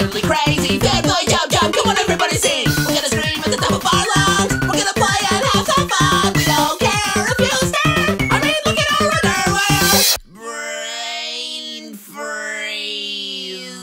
totally crazy. Bad boy, jump, jump, come on, everybody sing. We're gonna scream at the top of our lungs. We're gonna play and have some fun. We don't care if you stare. I mean, look at our underwear. Brain freeze.